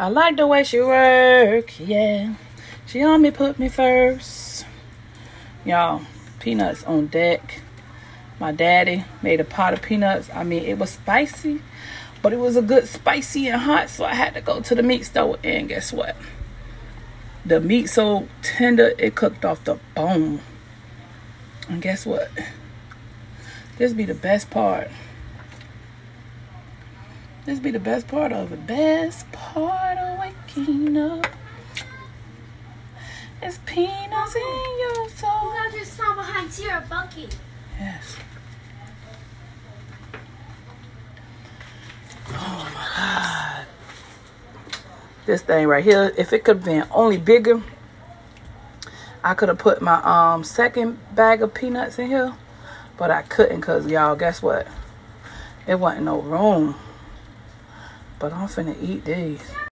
I like the way she work, yeah. She on me, put me first. Y'all, peanuts on deck. My daddy made a pot of peanuts. I mean, it was spicy, but it was a good spicy and hot, so I had to go to the meat store. And guess what? The meat so tender, it cooked off the bone. And guess what? This be the best part. This be the best part of it. Best part It's peanuts in your soul. You got this song behind Tierra Bucky. Yes. Oh my God. This thing right here, if it could have been only bigger, I could have put my um second bag of peanuts in here. But I couldn't because y'all, guess what? It wasn't no room. But I'm finna eat these.